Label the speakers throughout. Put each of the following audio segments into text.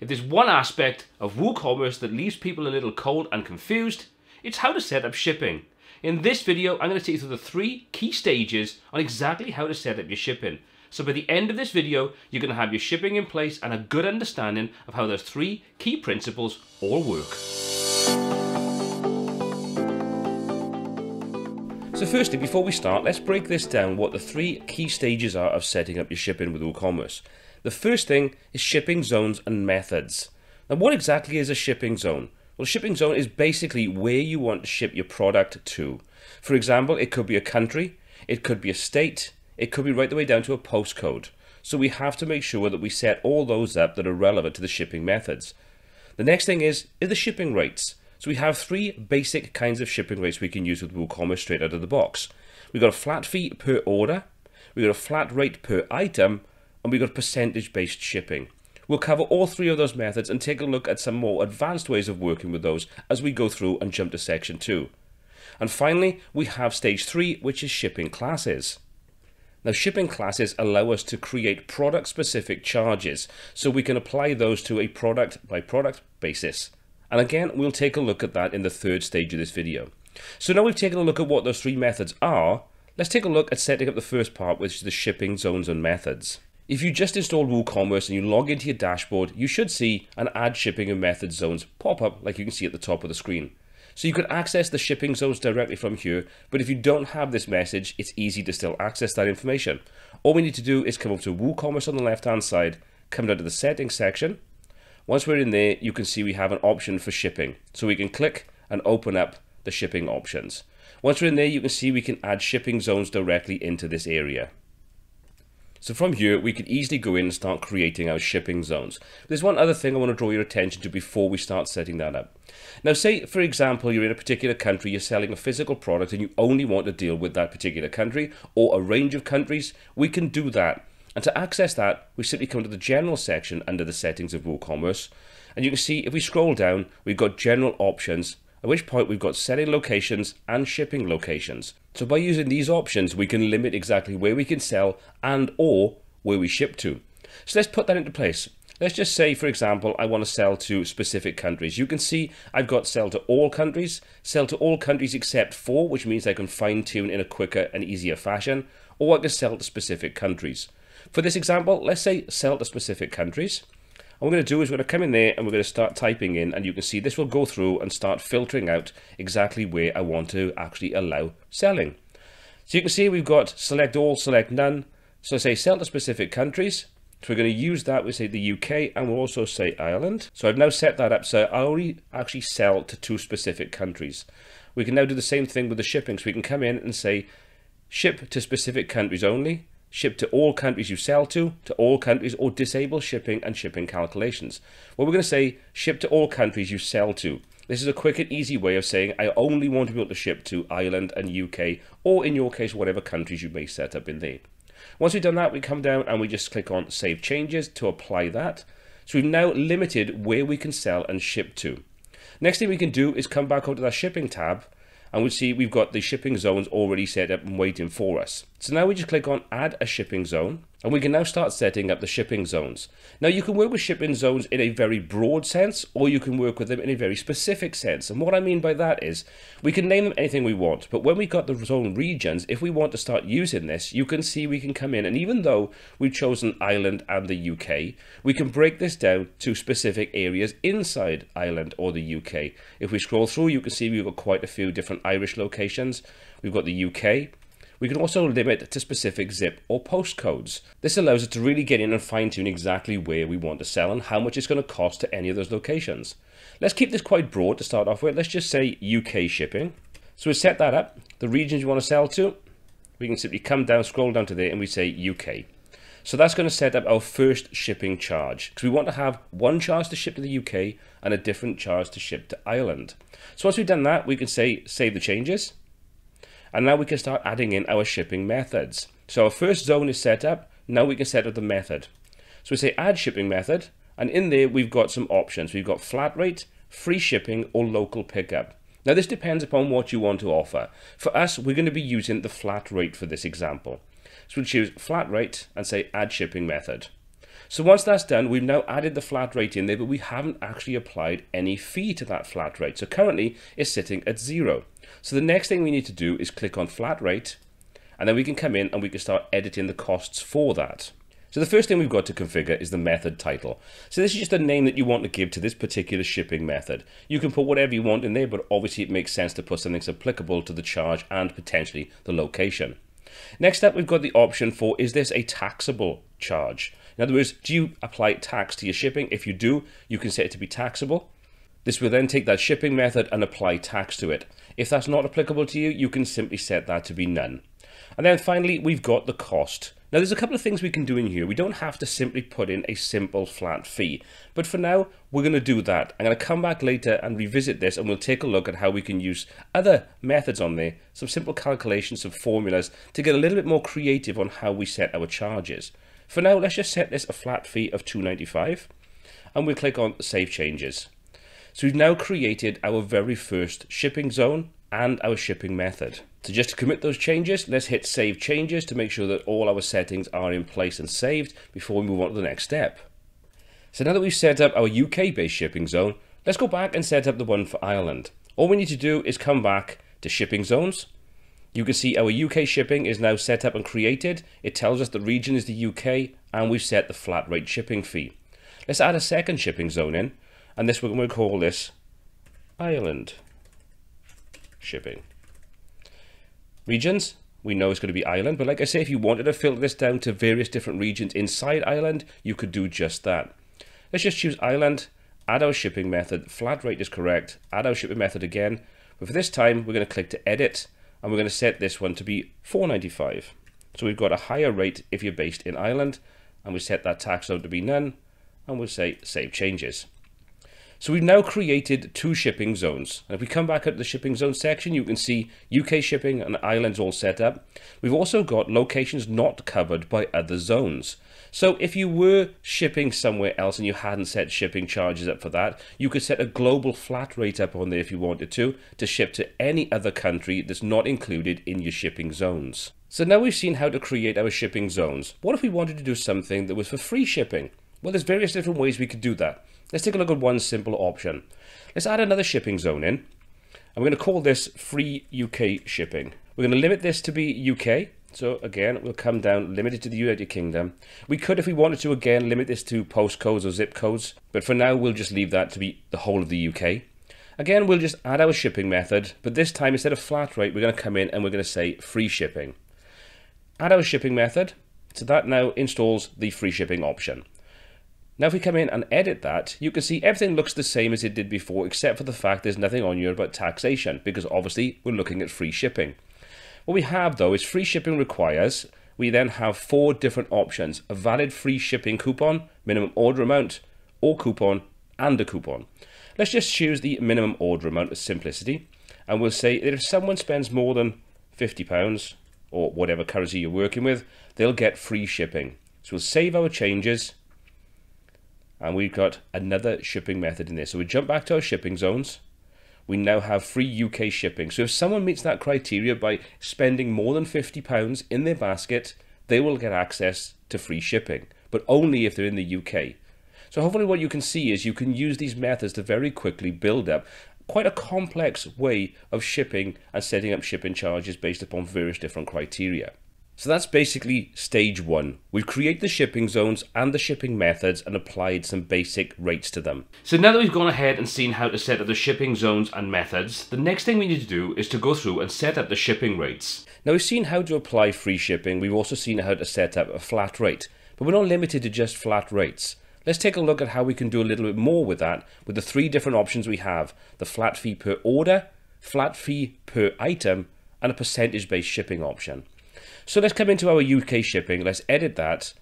Speaker 1: If there's one aspect of WooCommerce that leaves people a little cold and confused, it's how to set up shipping. In this video, I'm going to take you through the three key stages on exactly how to set up your shipping. So by the end of this video, you're going to have your shipping in place and a good understanding of how those three key principles all work. So firstly, before we start, let's break this down what the three key stages are of setting up your shipping with WooCommerce. The first thing is shipping zones and methods. Now what exactly is a shipping zone? Well, a shipping zone is basically where you want to ship your product to. For example, it could be a country, it could be a state, it could be right the way down to a postcode. So we have to make sure that we set all those up that are relevant to the shipping methods. The next thing is, is the shipping rates. So we have three basic kinds of shipping rates we can use with WooCommerce straight out of the box. We've got a flat fee per order, we've got a flat rate per item, and we've got percentage based shipping. We'll cover all three of those methods and take a look at some more advanced ways of working with those as we go through and jump to section 2. And finally, we have stage 3, which is shipping classes. Now, shipping classes allow us to create product specific charges, so we can apply those to a product by product basis. And again, we'll take a look at that in the third stage of this video. So now we've taken a look at what those three methods are, let's take a look at setting up the first part, which is the shipping zones and methods. If you just installed WooCommerce and you log into your dashboard, you should see an add shipping and method zones pop up like you can see at the top of the screen. So you could access the shipping zones directly from here, but if you don't have this message, it's easy to still access that information. All we need to do is come up to WooCommerce on the left hand side, come down to the settings section, once we're in there, you can see we have an option for shipping. So we can click and open up the shipping options. Once we're in there, you can see we can add shipping zones directly into this area. So from here, we could easily go in and start creating our shipping zones. There's one other thing I want to draw your attention to before we start setting that up. Now say, for example, you're in a particular country, you're selling a physical product and you only want to deal with that particular country or a range of countries, we can do that and to access that, we simply come to the general section under the settings of WooCommerce. And you can see if we scroll down, we've got general options, at which point we've got selling locations and shipping locations. So by using these options, we can limit exactly where we can sell and or where we ship to. So let's put that into place. Let's just say, for example, I want to sell to specific countries. You can see I've got sell to all countries, sell to all countries except four, which means I can fine tune in a quicker and easier fashion, or I can sell to specific countries. For this example, let's say sell to specific countries. What we're going to do is we're going to come in there and we're going to start typing in and you can see this will go through and start filtering out exactly where I want to actually allow selling. So you can see we've got select all, select none. So say sell to specific countries. So we're going to use that, we say the UK and we'll also say Ireland. So I've now set that up so I only actually sell to two specific countries. We can now do the same thing with the shipping. So we can come in and say ship to specific countries only ship to all countries you sell to, to all countries, or disable shipping and shipping calculations. Well, we're going to say ship to all countries you sell to. This is a quick and easy way of saying I only want to be able to ship to Ireland and UK, or in your case, whatever countries you may set up in there. Once we've done that, we come down and we just click on Save Changes to apply that. So we've now limited where we can sell and ship to. Next thing we can do is come back over to that shipping tab and we see we've got the shipping zones already set up and waiting for us. So now we just click on add a shipping zone and we can now start setting up the shipping zones. Now you can work with shipping zones in a very broad sense or you can work with them in a very specific sense. And what I mean by that is we can name them anything we want, but when we got the zone regions, if we want to start using this, you can see we can come in and even though we've chosen Ireland and the UK, we can break this down to specific areas inside Ireland or the UK. If we scroll through, you can see we've got quite a few different Irish locations. We've got the UK, we can also limit to specific zip or postcodes. This allows us to really get in and fine tune exactly where we want to sell and how much it's going to cost to any of those locations. Let's keep this quite broad to start off with. Let's just say UK shipping. So we set that up. The regions you want to sell to, we can simply come down, scroll down to there and we say UK. So that's going to set up our first shipping charge because we want to have one charge to ship to the UK and a different charge to ship to Ireland. So once we've done that, we can say save the changes and now we can start adding in our shipping methods. So our first zone is set up. Now we can set up the method. So we say add shipping method. And in there, we've got some options. We've got flat rate, free shipping, or local pickup. Now this depends upon what you want to offer. For us, we're going to be using the flat rate for this example. So we'll choose flat rate and say add shipping method. So once that's done, we've now added the flat rate in there, but we haven't actually applied any fee to that flat rate. So currently it's sitting at zero. So the next thing we need to do is click on flat rate, and then we can come in and we can start editing the costs for that. So the first thing we've got to configure is the method title. So this is just a name that you want to give to this particular shipping method. You can put whatever you want in there, but obviously it makes sense to put something that's applicable to the charge and potentially the location. Next up, we've got the option for, is this a taxable charge? In other words, do you apply tax to your shipping? If you do, you can set it to be taxable. This will then take that shipping method and apply tax to it. If that's not applicable to you, you can simply set that to be none. And then finally, we've got the cost. Now there's a couple of things we can do in here. We don't have to simply put in a simple flat fee. But for now, we're going to do that. I'm going to come back later and revisit this and we'll take a look at how we can use other methods on there, some simple calculations, some formulas to get a little bit more creative on how we set our charges. For now, let's just set this a flat fee of 295 and we'll click on Save Changes. So we've now created our very first shipping zone and our shipping method. So just to commit those changes, let's hit Save Changes to make sure that all our settings are in place and saved before we move on to the next step. So now that we've set up our UK-based shipping zone, let's go back and set up the one for Ireland. All we need to do is come back to Shipping Zones. You can see our UK shipping is now set up and created. It tells us the region is the UK and we've set the flat rate shipping fee. Let's add a second shipping zone in and this we're going to call this Ireland shipping. Regions, we know it's going to be Ireland, but like I say, if you wanted to filter this down to various different regions inside Ireland, you could do just that. Let's just choose Ireland, add our shipping method, flat rate is correct, add our shipping method again, but for this time we're going to click to edit, and we're going to set this one to be 495. So we've got a higher rate if you're based in Ireland, and we set that tax zone to be none, and we'll say save changes. So we've now created two shipping zones. And if we come back at the shipping zone section, you can see UK shipping and Ireland all set up. We've also got locations not covered by other zones. So if you were shipping somewhere else and you hadn't set shipping charges up for that, you could set a global flat rate up on there if you wanted to, to ship to any other country that's not included in your shipping zones. So now we've seen how to create our shipping zones. What if we wanted to do something that was for free shipping? Well, there's various different ways we could do that. Let's take a look at one simple option. Let's add another shipping zone in. And we're going to call this free UK shipping. We're going to limit this to be UK. So again, we'll come down, limit it to the United Kingdom. We could, if we wanted to, again, limit this to postcodes or zip codes. But for now, we'll just leave that to be the whole of the UK. Again, we'll just add our shipping method. But this time, instead of flat rate, we're going to come in and we're going to say free shipping. Add our shipping method. So that now installs the free shipping option. Now if we come in and edit that, you can see everything looks the same as it did before, except for the fact there's nothing on here about taxation, because obviously we're looking at free shipping. What we have though is free shipping requires, we then have four different options, a valid free shipping coupon, minimum order amount, or coupon, and a coupon. Let's just choose the minimum order amount of simplicity, and we'll say that if someone spends more than £50, or whatever currency you're working with, they'll get free shipping. So we'll save our changes, and we've got another shipping method in there. So we jump back to our shipping zones. We now have free UK shipping. So if someone meets that criteria by spending more than £50 in their basket, they will get access to free shipping, but only if they're in the UK. So hopefully what you can see is you can use these methods to very quickly build up quite a complex way of shipping and setting up shipping charges based upon various different criteria. So that's basically stage one. We've created the shipping zones and the shipping methods and applied some basic rates to them. So now that we've gone ahead and seen how to set up the shipping zones and methods, the next thing we need to do is to go through and set up the shipping rates. Now we've seen how to apply free shipping, we've also seen how to set up a flat rate, but we're not limited to just flat rates. Let's take a look at how we can do a little bit more with that with the three different options we have. The flat fee per order, flat fee per item, and a percentage based shipping option. So let's come into our UK shipping, let's edit that,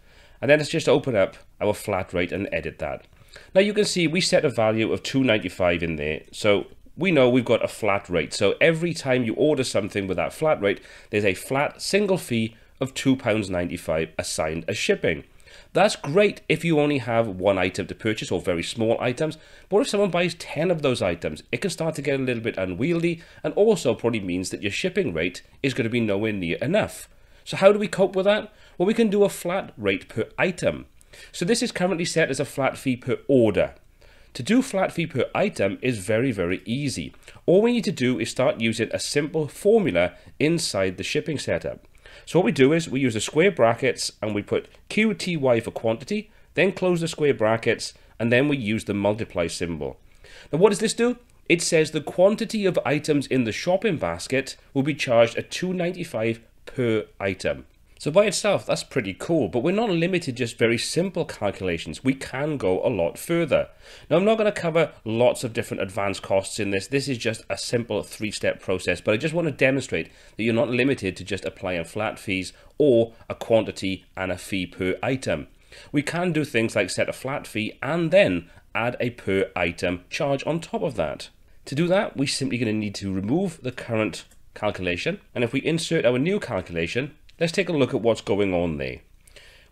Speaker 1: and then let's just open up our flat rate and edit that. Now you can see we set a value of 295 in there, so we know we've got a flat rate. So every time you order something with that flat rate, there's a flat single fee of £2.95 assigned as shipping. That's great if you only have one item to purchase or very small items, but if someone buys 10 of those items, it can start to get a little bit unwieldy and also probably means that your shipping rate is going to be nowhere near enough. So how do we cope with that? Well, we can do a flat rate per item. So this is currently set as a flat fee per order. To do flat fee per item is very, very easy. All we need to do is start using a simple formula inside the shipping setup. So what we do is we use the square brackets and we put QTY for quantity, then close the square brackets, and then we use the multiply symbol. Now what does this do? It says the quantity of items in the shopping basket will be charged at 2.95 per item. So by itself, that's pretty cool, but we're not limited just very simple calculations. We can go a lot further. Now, I'm not going to cover lots of different advanced costs in this. This is just a simple three-step process, but I just want to demonstrate that you're not limited to just applying flat fees or a quantity and a fee per item. We can do things like set a flat fee and then add a per item charge on top of that. To do that, we're simply going to need to remove the current calculation. And if we insert our new calculation, Let's take a look at what's going on there.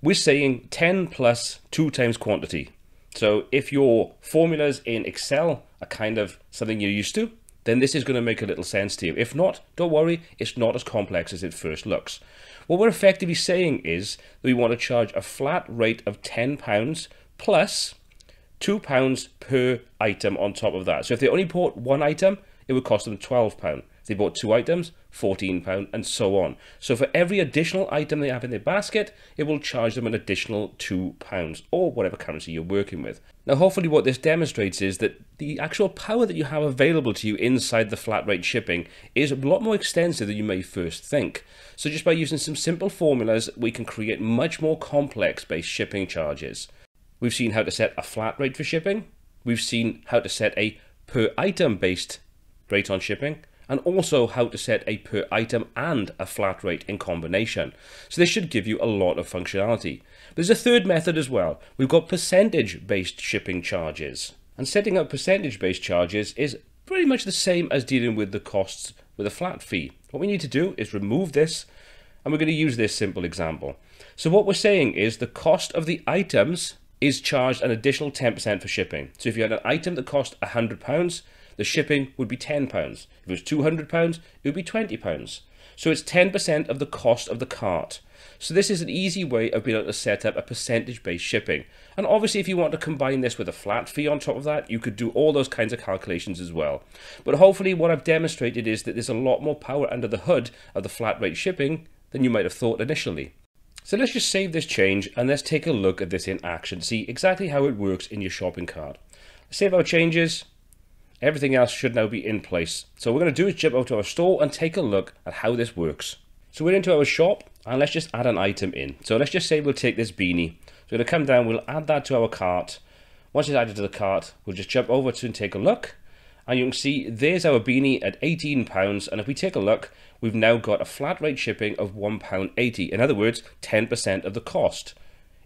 Speaker 1: We're saying 10 plus 2 times quantity. So if your formulas in Excel are kind of something you're used to, then this is going to make a little sense to you. If not, don't worry, it's not as complex as it first looks. What we're effectively saying is that we want to charge a flat rate of £10 plus £2 per item on top of that. So if they only bought one item, it would cost them £12 they bought two items, £14, and so on. So for every additional item they have in their basket, it will charge them an additional £2, or whatever currency you're working with. Now, hopefully, what this demonstrates is that the actual power that you have available to you inside the flat rate shipping is a lot more extensive than you may first think. So, just by using some simple formulas, we can create much more complex based shipping charges. We've seen how to set a flat rate for shipping, we've seen how to set a per item based rate on shipping, and also how to set a per item and a flat rate in combination. So this should give you a lot of functionality. There's a third method as well. We've got percentage based shipping charges. And setting up percentage based charges is pretty much the same as dealing with the costs with a flat fee. What we need to do is remove this and we're going to use this simple example. So what we're saying is the cost of the items is charged an additional 10% for shipping. So if you had an item that cost £100, the shipping would be £10. If it was £200, it would be £20. So it's 10% of the cost of the cart. So this is an easy way of being able to set up a percentage-based shipping. And obviously if you want to combine this with a flat fee on top of that, you could do all those kinds of calculations as well. But hopefully what I've demonstrated is that there's a lot more power under the hood of the flat rate shipping than you might have thought initially. So let's just save this change and let's take a look at this in action, see exactly how it works in your shopping cart. Save our changes, Everything else should now be in place. So we're going to do is jump over to our store and take a look at how this works. So we're into our shop and let's just add an item in. So let's just say we'll take this beanie. So we're going to come down, we'll add that to our cart. Once it's added to the cart, we'll just jump over to and take a look. And you can see there's our beanie at £18. And if we take a look, we've now got a flat rate shipping of £1.80. In other words, 10% of the cost.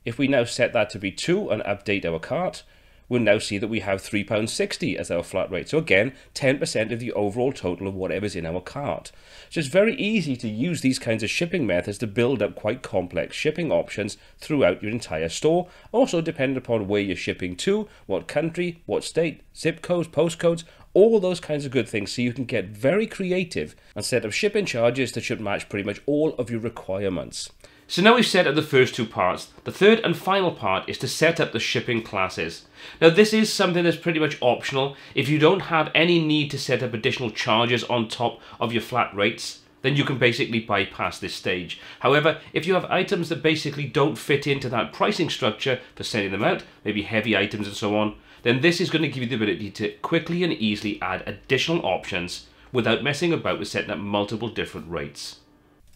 Speaker 1: If we now set that to be 2 and update our cart, we'll now see that we have £3.60 as our flat rate. So again, 10% of the overall total of whatever's in our cart. So it's very easy to use these kinds of shipping methods to build up quite complex shipping options throughout your entire store. Also depending upon where you're shipping to, what country, what state, zip codes, postcodes, all those kinds of good things so you can get very creative and set up shipping charges that should match pretty much all of your requirements. So now we've set up the first two parts. The third and final part is to set up the shipping classes. Now this is something that's pretty much optional. If you don't have any need to set up additional charges on top of your flat rates, then you can basically bypass this stage. However, if you have items that basically don't fit into that pricing structure for sending them out, maybe heavy items and so on, then this is going to give you the ability to quickly and easily add additional options without messing about with setting up multiple different rates.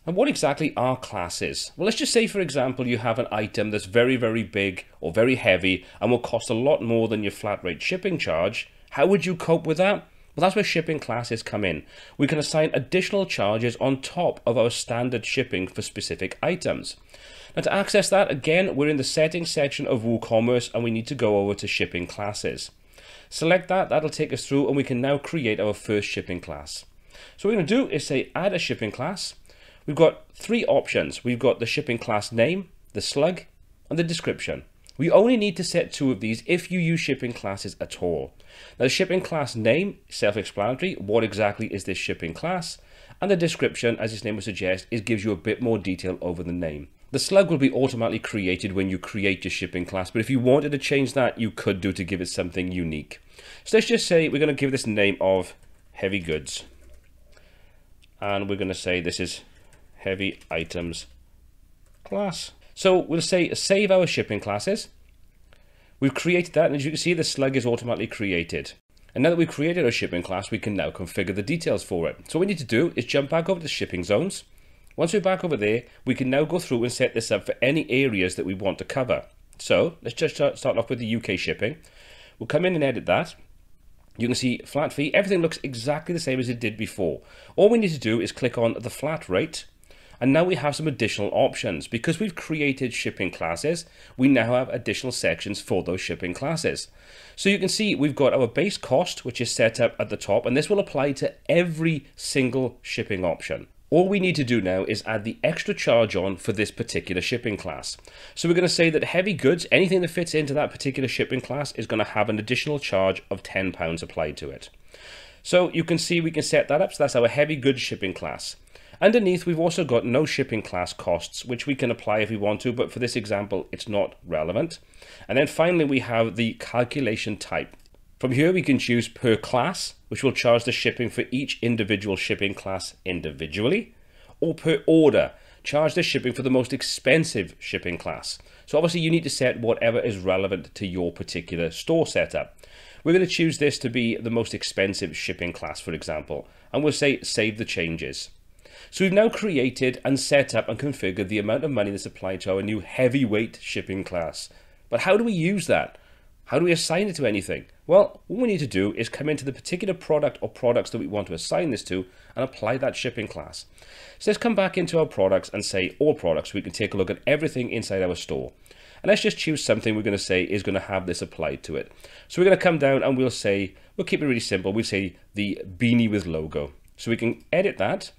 Speaker 1: And what exactly are classes? Well, let's just say, for example, you have an item that's very, very big or very heavy and will cost a lot more than your flat rate shipping charge. How would you cope with that? Well, that's where shipping classes come in. We can assign additional charges on top of our standard shipping for specific items. Now to access that, again, we're in the settings section of WooCommerce and we need to go over to shipping classes. Select that, that'll take us through and we can now create our first shipping class. So what we're going to do is say add a shipping class We've got three options. We've got the shipping class name, the slug, and the description. We only need to set two of these if you use shipping classes at all. Now the shipping class name, self-explanatory, what exactly is this shipping class? And the description, as its name would suggest, is gives you a bit more detail over the name. The slug will be automatically created when you create your shipping class, but if you wanted to change that, you could do to give it something unique. So let's just say we're going to give this name of heavy goods. And we're going to say this is heavy items class. So we'll say save our shipping classes. We've created that, and as you can see, the slug is automatically created. And now that we've created our shipping class, we can now configure the details for it. So what we need to do is jump back over to shipping zones. Once we're back over there, we can now go through and set this up for any areas that we want to cover. So let's just start off with the UK shipping. We'll come in and edit that. You can see flat fee, everything looks exactly the same as it did before. All we need to do is click on the flat rate and now we have some additional options. Because we've created shipping classes, we now have additional sections for those shipping classes. So you can see we've got our base cost, which is set up at the top, and this will apply to every single shipping option. All we need to do now is add the extra charge on for this particular shipping class. So we're going to say that heavy goods, anything that fits into that particular shipping class is going to have an additional charge of £10 applied to it. So you can see we can set that up. So that's our heavy goods shipping class. Underneath, we've also got no shipping class costs, which we can apply if we want to, but for this example, it's not relevant. And then finally, we have the calculation type. From here, we can choose per class, which will charge the shipping for each individual shipping class individually, or per order, charge the shipping for the most expensive shipping class. So obviously you need to set whatever is relevant to your particular store setup. We're going to choose this to be the most expensive shipping class, for example, and we'll say save the changes. So we've now created and set up and configured the amount of money that's applied to our new heavyweight shipping class. But how do we use that? How do we assign it to anything? Well, what we need to do is come into the particular product or products that we want to assign this to and apply that shipping class. So let's come back into our products and say all products. We can take a look at everything inside our store. And let's just choose something we're going to say is going to have this applied to it. So we're going to come down and we'll say, we'll keep it really simple. We'll say the beanie with logo. So we can edit that.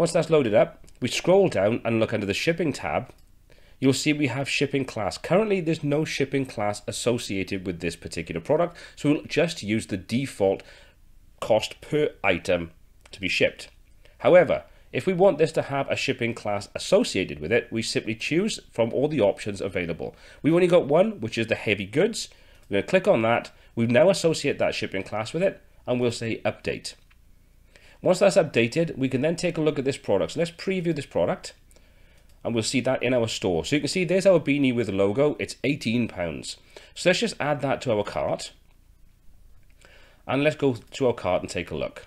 Speaker 1: Once that's loaded up, we scroll down and look under the shipping tab you'll see we have shipping class. Currently, there's no shipping class associated with this particular product, so we'll just use the default cost per item to be shipped. However, if we want this to have a shipping class associated with it, we simply choose from all the options available. We've only got one, which is the heavy goods. We're going to click on that. We now associate that shipping class with it, and we'll say update. Once that's updated, we can then take a look at this product. So let's preview this product and we'll see that in our store. So you can see there's our beanie with the logo. It's £18. So let's just add that to our cart. And let's go to our cart and take a look.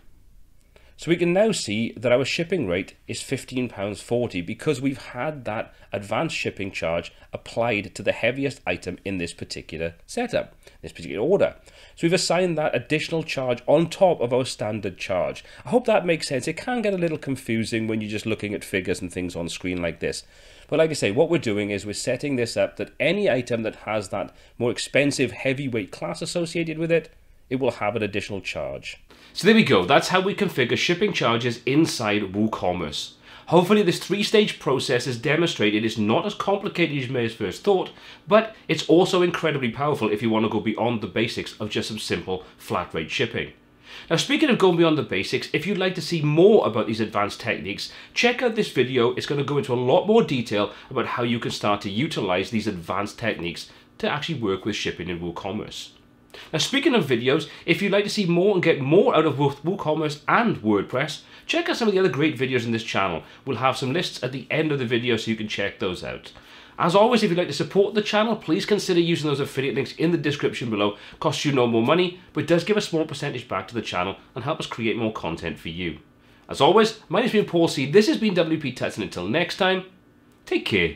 Speaker 1: So we can now see that our shipping rate is £15.40 because we've had that advanced shipping charge applied to the heaviest item in this particular setup, this particular order. So we've assigned that additional charge on top of our standard charge. I hope that makes sense. It can get a little confusing when you're just looking at figures and things on screen like this. But like I say, what we're doing is we're setting this up that any item that has that more expensive heavyweight class associated with it, it will have an additional charge. So there we go, that's how we configure shipping charges inside WooCommerce. Hopefully this three-stage process has demonstrated it's not as complicated as you may have first thought, but it's also incredibly powerful if you want to go beyond the basics of just some simple flat rate shipping. Now speaking of going beyond the basics, if you'd like to see more about these advanced techniques, check out this video. It's going to go into a lot more detail about how you can start to utilize these advanced techniques to actually work with shipping in WooCommerce. Now speaking of videos, if you'd like to see more and get more out of both WooCommerce and WordPress, check out some of the other great videos in this channel. We'll have some lists at the end of the video so you can check those out. As always, if you'd like to support the channel, please consider using those affiliate links in the description below. Costs you no more money, but does give a small percentage back to the channel and help us create more content for you. As always, my name's been Paul C. This has been WP Tuts, and until next time, take care.